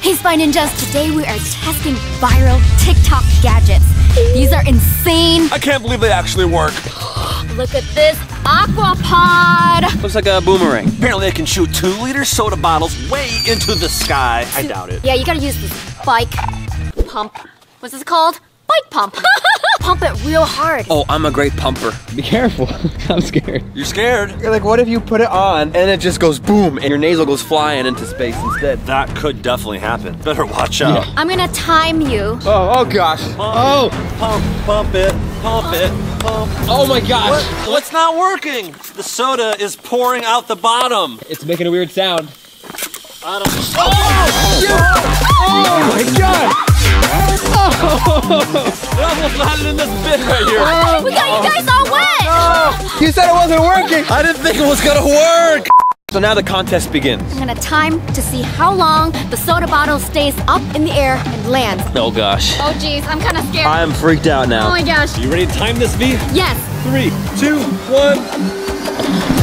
Hey Spy Ninjas, today we are testing viral TikTok gadgets. These are insane. I can't believe they actually work. Look at this Aquapod. Looks like a boomerang. Apparently it can shoot two liter soda bottles way into the sky. I doubt it. Yeah, you gotta use this bike pump. What's this called? Bike pump. pump it real hard. Oh, I'm a great pumper. Be careful. I'm scared. You're scared? You're like, what if you put it on and it just goes boom and your nasal goes flying into space instead? That could definitely happen. Better watch out. I'm gonna time you. Oh, oh gosh. Oh, Pump, pump it, pump it, pump. oh my gosh. What? What's not working? The soda is pouring out the bottom. It's making a weird sound. I don't. Oh my god. It almost landed in this bin right here. We got you guys all wet. You said it wasn't working. I didn't think it was gonna work. So now the contest begins. I'm gonna time to see how long the soda bottle stays up in the air and lands. Oh gosh. Oh geez, I'm kind of scared. I'm freaked out now. oh my gosh. You ready to time this, V? Yes. Three, two, one.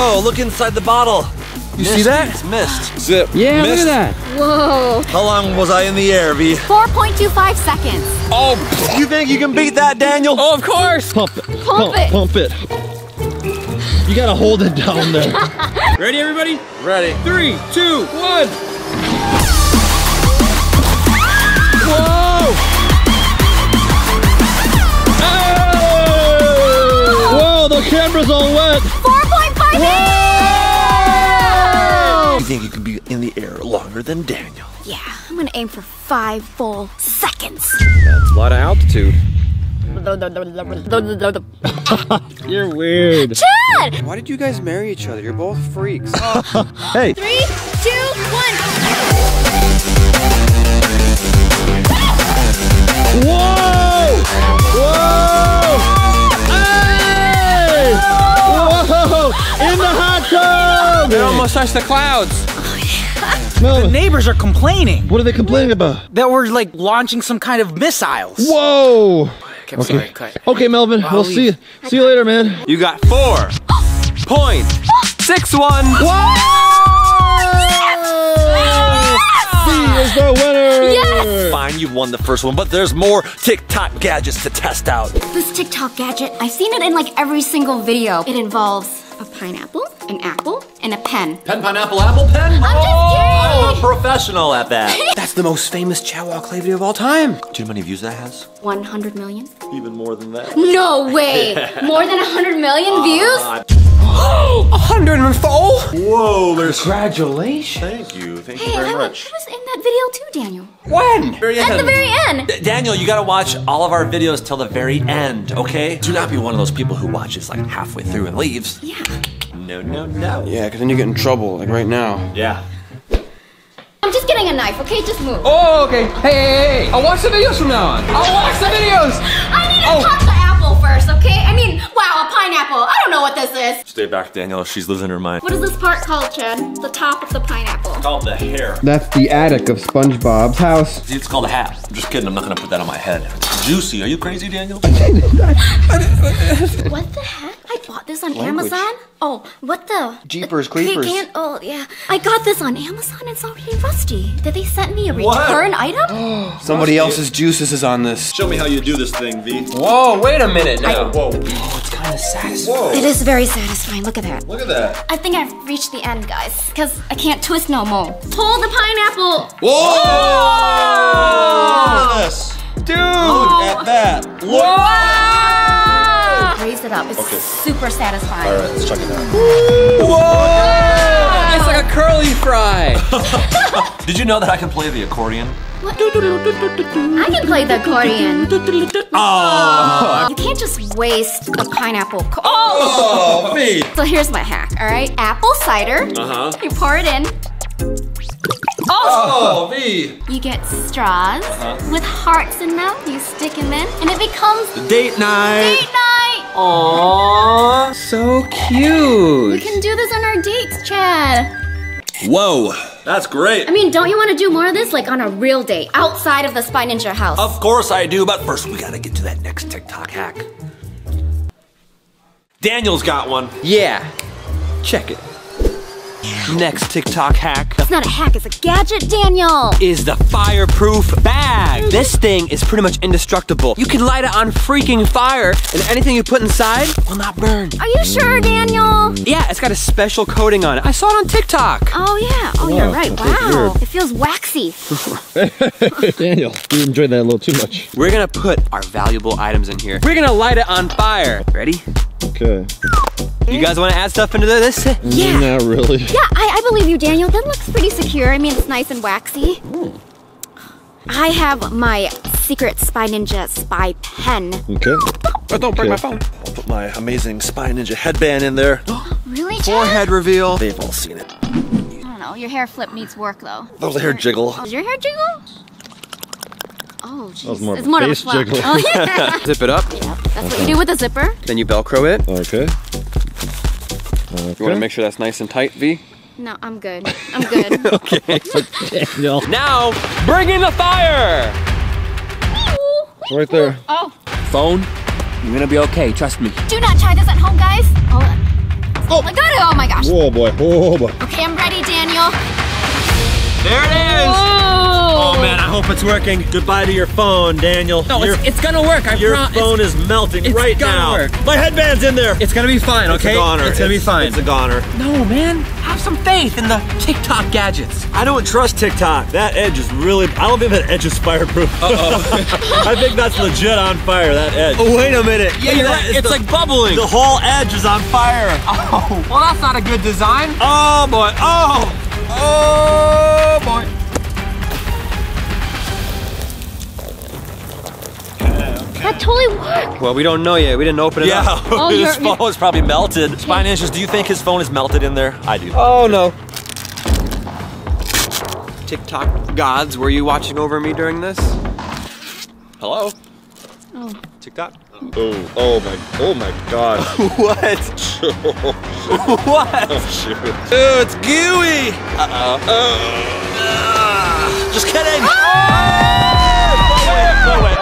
Whoa, look inside the bottle. You see that? It's missed. Zip. Yeah, Missed. look at that. Whoa. How long was I in the air, V? 4.25 seconds. Oh, you think you can beat that, Daniel? Oh, of course. Pump it. Pump it. Pump it. You gotta hold it down there. Ready, everybody? Ready. Three, two, one. Whoa! Hey! Whoa, the camera's all wet. 4.5 You think you can be in the air longer than Daniel? Yeah, I'm gonna aim for five full seconds. That's a lot of altitude. You're weird. Chad! Why did you guys marry each other? You're both freaks. Hey. Three, two, one. Whoa! Whoa! Whoa! In the hot tub! It almost touched the clouds. Oh, Melvin, Neighbors are complaining what are they complaining about? that we're like launching some kind of missiles. Whoa! Okay, I'm sorry, cut. Okay, Melvin, we'll see you. See you later, man. You got four point six one. C is the winner. Yes! Fine, you won the first one, but there's more TikTok gadgets to test out. This TikTok gadget, I've seen it in like every single video. It involves a pineapple, an apple, and a pen. Pen, pineapple, apple pen. I'm just kidding. I'm a professional at that. That's the most famous Chow Clay video of all time. Do you know how many views that has? 100 million? Even more than that. No way! More than 100 million views? Ah, 104? Whoa, there's. Congratulations. Thank you. Thank Hey, you I very was, much. I was in that video too, Daniel. When? Very At the very end. D- Daniel, you gotta watch all of our videos till the very end, okay? Do not be one of those people who watches like halfway through and leaves. Yeah. No, no, no. Yeah, because then you get in trouble, like right now. Yeah. I'm just getting a knife, okay? Just move. Oh, okay. Hey, hey, hey. I'll watch the videos from now on. I'll watch the videos. I need to Oh. cut the apple first, okay? I mean, wow, a pineapple. I don't know what this is. Stay back, Daniel. She's losing her mind. What is this part called, Chad? The top of the pineapple. called the hair. That's the attic of SpongeBob's house. See, it's called a hat. I'm just kidding. I'm not gonna put that on my head. It's juicy. Are you crazy, Daniel? What the heck? I bought this on Amazon. Oh, what the? Jeepers Uh, creepers. Can't, oh, yeah. I got this on Amazon. It's already rusty. Did they send me a What? return item? Somebody else's juices is on this. Show me how you do this thing, V. Whoa, wait a minute now. Whoa. It's kind of satisfying. It is very satisfying. Look at that. Look at that. I think I've reached the end, guys. Because I can't twist no more. Pull the pineapple. Whoa! Look at this. Dude! Look at that. Look. Raise it up. It's super satisfying. All right, let's check it out. Whoa! It's like a curly fry. Did you know that I can play the accordion? What? I can play the accordion. Oh, You can't just waste a pineapple. Co- oh! oh, V. So here's my hack, all right? Apple cider. Uh-huh. You pour it in. Oh, V. You get straws Uh-huh. with hearts in them. You stick them in, and it becomes Date night. date night. Aww, so cute. We can do this on our dates, Chad. Whoa. That's great. I mean, don't you want to do more of this, like on a real date, outside of the Spy Ninja house? Of course I do, but first we gotta get to that next TikTok hack. Daniel's got one. Yeah. Check it. Next TikTok hack It's not a hack, it's a gadget, Daniel. is the fireproof bag. This thing is pretty much indestructible. You can light it on freaking fire, and anything you put inside will not burn. Are you sure, Daniel? Yeah, it's got a special coating on it. I saw it on TikTok. Oh yeah. Oh, you're right. Wow. weird. It feels waxy. Daniel, you enjoyed that a little too much. We're gonna put our valuable items in here. We're gonna light it on fire. Ready? Okay. You guys wanna add stuff into this? Yeah. Not really. Yeah, I, I believe you, Daniel. That looks pretty secure. I mean, it's nice and waxy. Hmm. I have my secret Spy Ninja spy pen. Okay. Oh, don't break Okay. my phone. I'll put my amazing Spy Ninja headband in there. Really, Chad? Forehead reveal. They've all seen it. I don't know. Your hair flip needs work, though. That was a hair jiggle. Does your hair jiggle? Oh, jeez. was more of it's a more of a face flap. jiggle. Oh, yeah. Zip it up. Yep. That's what you do with a zipper. Then you Velcro it. Okay. You wanna make sure that's nice and tight, V? No, I'm good. I'm good. Daniel. Now, bring in the fire! It's right there. oh, Phone, you're gonna be okay, trust me. do not try this at home, guys. Oh, oh my god. Oh my gosh. Whoa, boy. Whoa, boy. Okay, I'm ready, Daniel. There it is! Oh, man, I hope it's working. Goodbye to your phone, Daniel. No, your it's, it's gonna work, I your phone is melting it's right gonna now. work. My headband's in there. It's gonna be fine, It's okay? a goner. It's gonna be fine. It's a goner. no, man. Have some faith in the TikTok gadgets. I don't trust TikTok. That edge is really. I don't think that edge is fireproof. Uh-oh. I think that's legit on fire. That edge. Oh, wait a minute. Yeah, you're right. that. It's, the- like bubbling. The whole edge is on fire. Oh, well, that's not a good design. Oh boy. Oh. Oh, boy. That totally worked. Well, we don't know yet. We didn't open it up. Yeah. Oh, his you're- you're- phone is probably melted. Spy Ninjas, do you think his phone is melted in there? I do. Oh, no. TikTok gods, were you watching over me during this? Hello? Oh. TikTok? Oh, oh my, oh my God. What? what? Oh, shoot. Dude, it's gooey. Uh-oh. Ah. Just kidding. No way.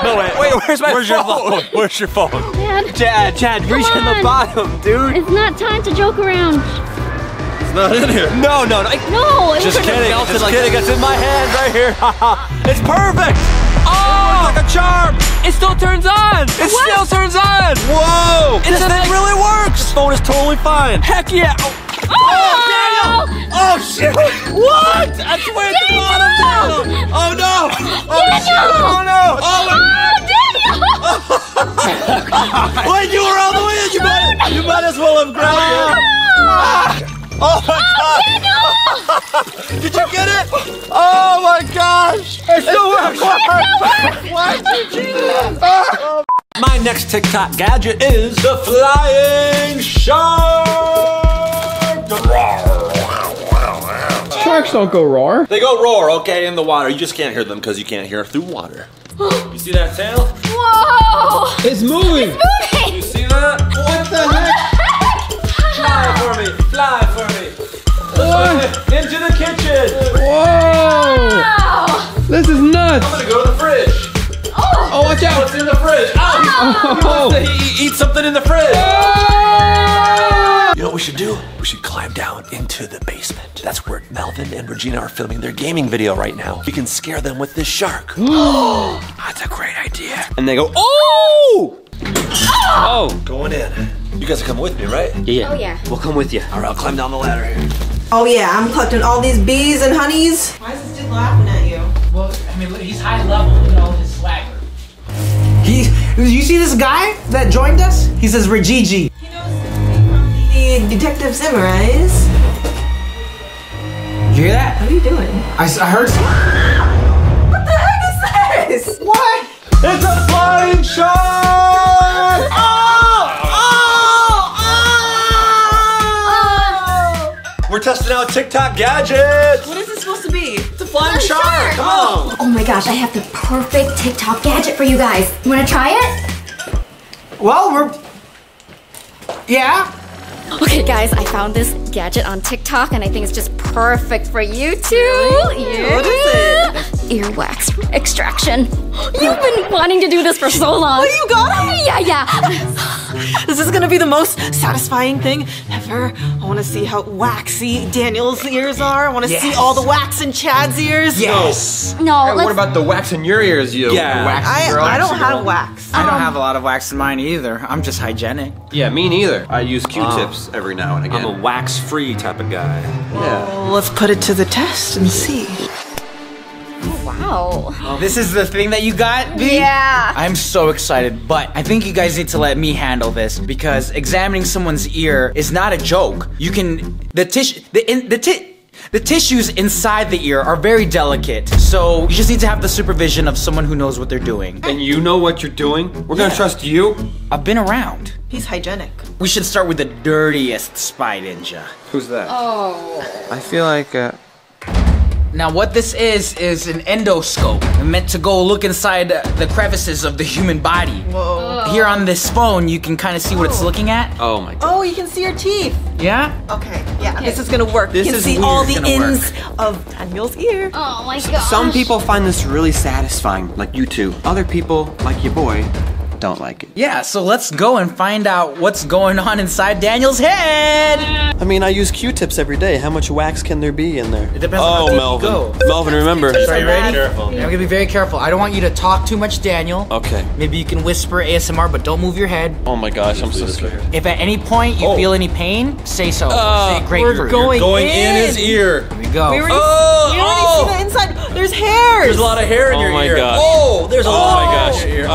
No way. Wait, where's my Where's your phone? phone? Where's your phone? Oh, Dad, uh, Chad, Chad, reach in the bottom, dude. it's not time to joke around. It's not in here. No, no, no. No, it Just kidding. melted Just like kidding. It's in my hand right here. it's perfect. Oh! Like a charm. It still turns on! It still turns on! Whoa. It's this thing nice- really works. This phone is totally fine. Heck yeah! Oh, Oh, Oh shit! What? That's way at the bottom. Wait, you were all the way in. You might, you might as well have grabbed it. Oh my oh, god! Did you get it? Oh my gosh! It still works! Why did you do that? Oh, my next TikTok gadget is the flying shark! Sharks don't go roar. They go roar, okay, in the water. You just can't hear them because you can't hear through water. you see that tail? Whoa! It's moving. Moving! You see that? What the heck? Fly for me! Fly for me! Into the kitchen! Whoa. Wow! This is nuts. I'm gonna go to the fridge. Oh, oh watch out. What's in the fridge? Oh, Oh. he, he eat something in the fridge. You know what we should do? We should climb down into the basement. That's where Melvin and Regina are filming their gaming video right now. We can scare them with this shark. That's a great idea. and they go, oh! oh! Oh! Going in. You guys are coming with me, right? Yeah, Oh, yeah. We'll come with you. All right, I'll climb down the ladder here. Oh yeah, I'm collecting all these bees and honeys. Why is this dude laughing at you? Well, I mean, he's high level. Look at all his swagger. He, you see this guy that joined us? He says Rajiji. He knows from the Detective Samurais. Did you hear that? What are you doing? I heard. What the heck is this? What? It's a flying shark! Oh! Oh! Oh! We're testing out TikTok gadgets. What is this supposed to be? It's a flying A shark. shark. Come on. Oh my gosh, I have the perfect TikTok gadget for you guys. You wanna try it? Well, we're. Yeah. Okay, guys, I found this gadget on TikTok and I think it's just perfect for you too. Yeah. What is it? Earwax extraction. You've been wanting to do this for so long. Oh, you got it? Yeah, yeah. This is gonna be the most satisfying thing ever. I wanna see how waxy Daniel's ears are. I wanna see all the wax in Chad's ears. Yes. No, Hey, let's. what about the wax in your ears, you Yeah. waxy I, girl? I don't have wax. I don't um, have a lot of wax in mine either. I'm just hygienic. Yeah, me neither. I use Q-tips um, every now and again. I'm a wax-free type of guy. yeah. Well, let's put it to the test and see. Wow. This is the thing that you got, V? Yeah. I'm so excited, but I think you guys need to let me handle this because examining someone's ear is not a joke. You can the tissue the in, the ti- the tissues inside the ear are very delicate, so you just need to have the supervision of someone who knows what they're doing. And you know what you're doing? We're gonna trust you? I've been around. He's hygienic. We should start with the dirtiest spy ninja. Who's that? Oh. I feel like, uh, Now, what this is is an endoscope meant to go look inside the crevices of the human body. Whoa. Here on this phone, you can kind of see what it's looking at. oh my god. Oh, you can see your teeth. Yeah? Okay, yeah, this is gonna work. This you can is see weird. all the It's gonna ins of Daniel's ear. Oh my god. Some people find this really satisfying, like you two. Other people, like your boy, don't like it. Yeah, so let's go and find out what's going on inside Daniel's head. I mean, I use Q-tips every day. How much wax can there be in there? It depends oh, on how Melvin. you go. Melvin, remember. Are you ready? Careful. I'm gonna be very careful. I don't want you to talk too much, Daniel. Okay. Maybe you can whisper ASMR, but don't move your head. Oh my gosh, I'm so scared. If at any point you feel any pain, say so. Uh, say grapefruit. we're going, Going in his ear. Here we go. We already, Oh, we already oh. see the inside. There's hairs. There's a lot of hair in Oh your my ear. gosh. Oh, there's a Oh lot my of hair gosh. in your ear. Oh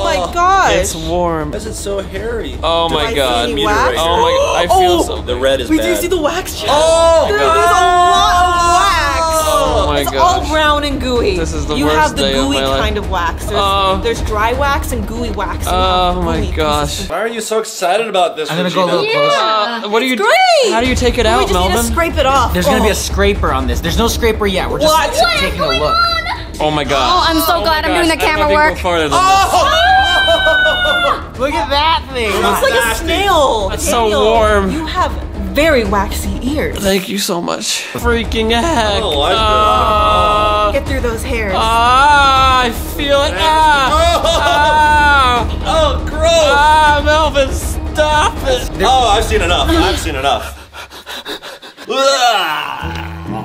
Oh my my gosh. It's warm. Why is it so hairy? Oh my I god. see wax? right. Oh my I feel Oh. so The red is Wait, bad. do you see the wax? Chad? Oh, There- there's a lot of wax. Oh my it's gosh. all brown and gooey. This is the you worst have the day of gooey my life. kind of wax. There's, Oh. there's dry wax and gooey wax. You Oh my gosh. Why are you so excited about this? I'm gonna go a little Regina? closer. Uh, what do you great. How do you take it We out, just need to scrape it off. There's gonna be Oh. a scraper on this. There's no scraper yet. We're just What? What is taking a look. Oh my god. Oh, I'm so glad I'm doing the camera work. Go farther than Look at that thing. It's like a snail. That's so warm. You have very waxy ears. Thank you so much. Freaking heck. I don't like Ah, Get through those hairs. ah, I feel it. Ah, ah, Oh, gross! ah, Melvin, stop it. Oh, I've seen enough. I've seen enough.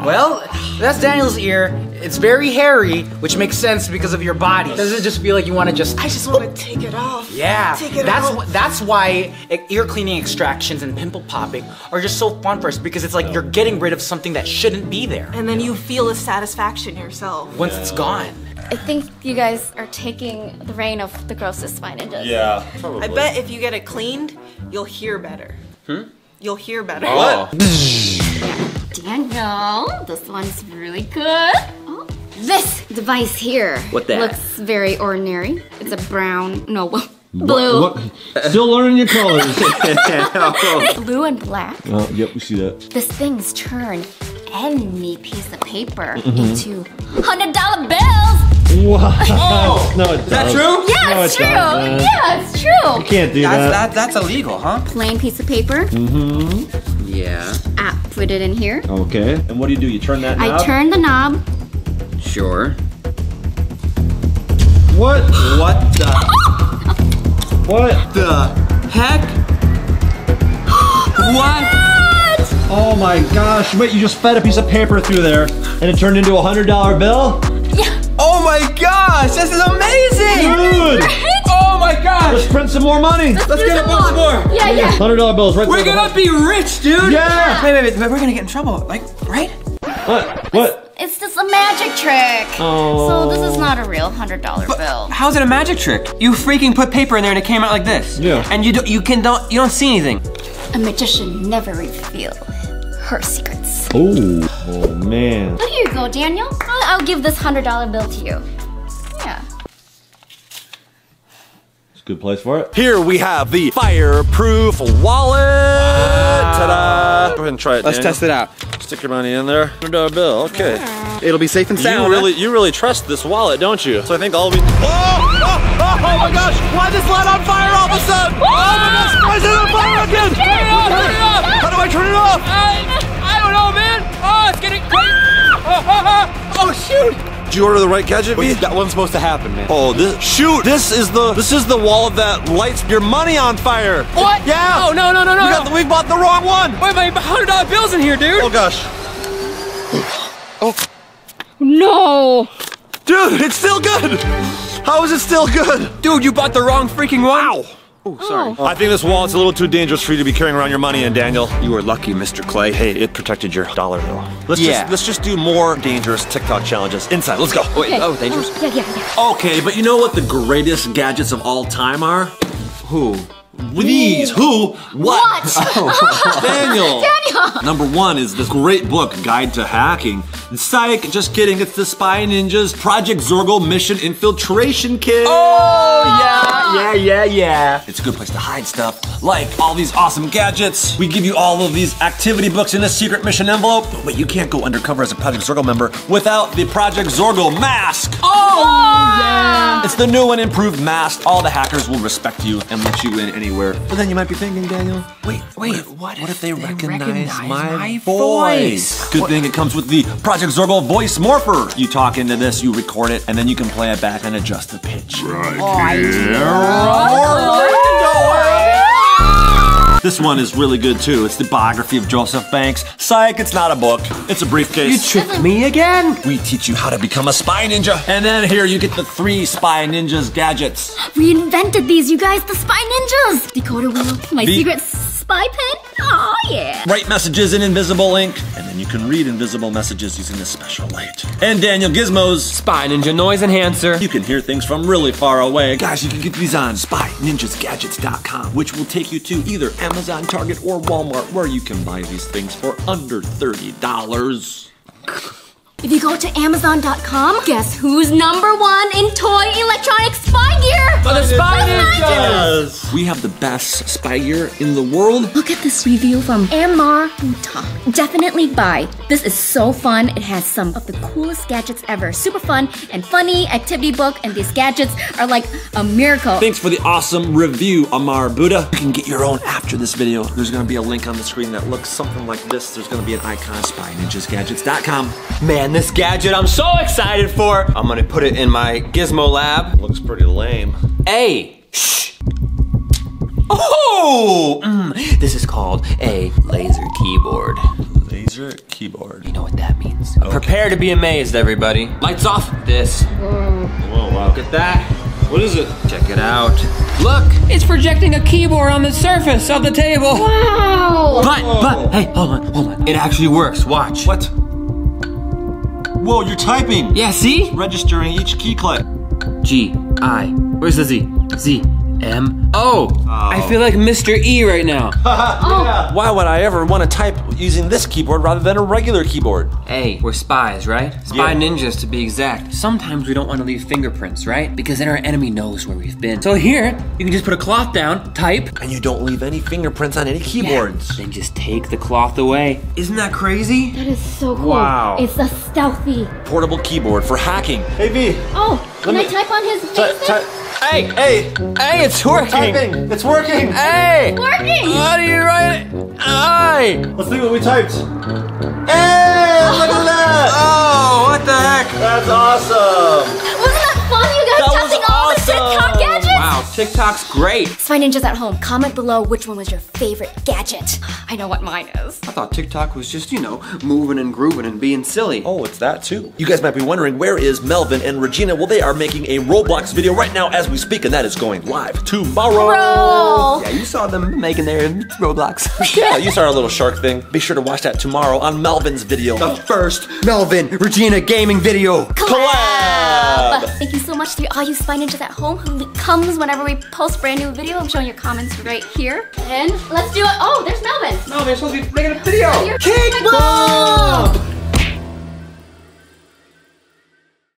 Well, that's Daniel's ear. It's very hairy, which makes sense because of your body. Does it just feel like you want to just? I just want to take it off. Yeah, Take it that's out. wh- that's why ear cleaning extractions and pimple popping are just so fun for us because it's like you're getting rid of something that shouldn't be there And then you feel a satisfaction yourself. once it's gone. I think you guys are taking the reign of the grossest Spy Ninjas. Yeah, probably. I bet if you get it cleaned, you'll hear better. Hmm? You'll hear better. Oh. Daniel, this one's really good. Oh, this device here What that? looks very ordinary. It's a brown, no, blue, Still learning your colors. blue and black. oh, yep, we see that. This thing's turned any piece of paper Mm-hmm. into hundred dollar bills. Wow. no, it's Is that true? Yeah, No, it's it's true. not, yeah, it's true. You can't do That's, that. that, that's illegal, huh? Plain piece of paper. Mm-hmm. Yeah, Ah, put it in here. Okay. And what do you do? You turn that I turn the knob. Sure. What? What the, What? the heck? what? Oh my gosh. Wait, you just fed a piece of paper through there and it turned into a hundred dollar bill? Yeah. Oh my gosh, this is amazing! Dude! Oh my gosh! Let's print some more money. Let's get a bunch more! Yeah, yeah. Hundred dollar bills right We're there. gonna be rich, dude! Yeah! Wait, wait, wait, wait, we're gonna get in trouble, like, right? What? What? It's just a magic trick. Oh. So this is not a real hundred dollar bill. How's it a magic trick? You freaking put paper in there and it came out like this. Yeah. And you don't, you can don't, you don't see anything. A magician never reveals her secrets. Oh. Oh man. Oh, here you go, Daniel. I'll, I'll give this hundred dollar bill to you. Yeah. It's a good place for it. Here we have the fireproof wallet. Ta-da! Go ahead and try it. Let's Daniel. test it out. Stick your money in there. Hundred dollar bill. Okay. It'll be safe and sound. You really, you really trust this wallet, don't you? So I think all we. Oh! Oh! Oh, oh my gosh! Why is this light on fire all of a sudden? Oh my gosh! Why is it on fire again? off! Turn it off! How do I, turn it off? I don't know, man. Oh, it's getting crazy. Oh, oh, oh, oh, shoot. Did you order the right gadget, V? That wasn't supposed to happen, man. Oh, this shoot! This is the this is the wall that lights your money on fire. What? Yeah. Oh No, no, no, no, We, no. got the, we bought the wrong one. Wait, my hundred dollar bills in here, dude. Oh gosh, oh. No. dude, it's still good. How is it still good? Dude, you bought the wrong freaking one. Oh. I think this wallet's a little too dangerous for you to be carrying around your money in, Daniel. You were lucky, Mr. Clay. Hey, it protected your dollar though. Let's Yeah. just let's just do more dangerous TikTok challenges. Inside, let's go. Oh, wait, oh, dangerous. Yeah, yeah, yeah. Okay, but you know what the greatest gadgets of all time are? Who? These. Who? What? Oh. Daniel. Daniel. Number one is this great book, Guide to Hacking. Psych, just kidding. It's the Spy Ninjas Project Zorgo Mission Infiltration Kit. Oh yeah, yeah, yeah, yeah. It's a good place to hide stuff, like all these awesome gadgets. We give you all of these activity books in a secret mission envelope, but you can't go undercover as a Project Zorgo member without the Project Zorgo mask. Oh yeah. It's the new and improved mask. All the hackers will respect you and let you in anywhere. But then you might be thinking, Daniel, wait, wait, what, what if they, recognize, recognize my, my voice? voice? Good thing it comes with the Project Zorgo voice morpher. You talk into this, you record it, and then you can play it back and adjust the pitch. Oh, This one is really good too. It's the biography of Joseph Banks. Psych, it's not a book. It's a briefcase. You tricked me again. we teach you how to become a spy ninja. And then here you get the three spy ninjas gadgets. We invented these, you guys. The spy ninjas. Decoder wheel. My The- secret spy pen. Oh yeah. Write messages in invisible ink, and then you can read invisible messages using this special light. And Daniel Gizmo's. Spy Ninja Noise Enhancer. You can hear things from really far away. Guys, you can get these on spyninjasgadgets.com, which will take you to either Amazon, Target, or Walmart, where you can buy these things for under $30. If you go to Amazon.com, guess who's number one in toy electronic spy gear? The Spy Ninja. We have the best spy gear in the world. Look at this review from Amar Buta. Definitely buy. This is so fun. It has some of the coolest gadgets ever. Super fun and funny activity book, and these gadgets are like a miracle. Thanks for the awesome review, Amar Buddha. You can get your own after this video. There's gonna be a link on the screen that looks something like this. There's gonna be an icon, spyninjasgadgets.com. Man, this gadget I'm so excited for. I'm gonna put it in my Gizmo lab. Looks pretty lame. Hey, shh. Oh, mm, this is called a laser keyboard. Laser keyboard. You know what that means. Prepare to be amazed, everybody. Lights off. This. Whoa, wow. Look at that. What is it? Check it out. Look, it's projecting a keyboard on the surface of the table. Wow. But, but, hey, hold on, hold on. It actually works. Watch. What? Whoa, you're typing. Yeah, see? Registering each key click. G, I. Where's the Z? Z, M, O. I feel like Mr. E right now. Oh. Why would I ever want to type using this keyboard rather than a regular keyboard? Hey, we're spies, right? Spy Yeah. ninjas to be exact. Sometimes we don't want to leave fingerprints, right? Because then our enemy knows where we've been. So here, you can just put a cloth down, type, And you don't leave any fingerprints on any keyboards. then just take the cloth away. Isn't that crazy? That is so cool. Wow. It's a stealthy. Portable keyboard for hacking. Hey V, Oh, can I type on his face? then? Hey, hey, hey, it's working. typing. It's working. Hey, Working. how do you write it? Hey. Let's see what we typed. Hey, look at that. Oh, what the heck? That's awesome. TikTok's great. Spy Ninjas at home, comment below which one was your favorite gadget. I know what mine is. I thought TikTok was just, you know, moving and grooving and being silly. Oh, it's that too. You guys might be wondering where is Melvin and Regina? Well, they are making a Roblox video right now as we speak, and that is going live tomorrow. Bro. Yeah, you saw them making their Roblox. Yeah, you saw our little shark thing. Be sure to watch that tomorrow on Melvin's video. the first Melvin Regina gaming video. Collab. Thank you so much to all you Spy Ninjas at home who comes whenever we post brand new video. I'm showing your comments right here. And let's do it. Oh, there's Melvin. Melvin, you're supposed to be making a video. Cake bomb!